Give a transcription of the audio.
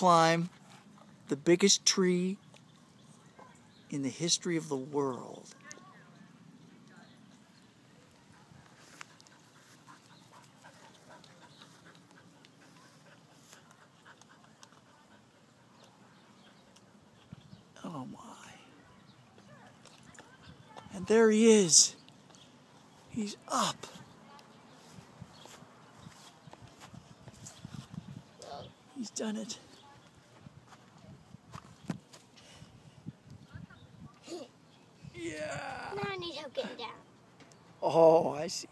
climb the biggest tree in the history of the world. Oh my. And there he is. He's up. He's done it. Oh, I see.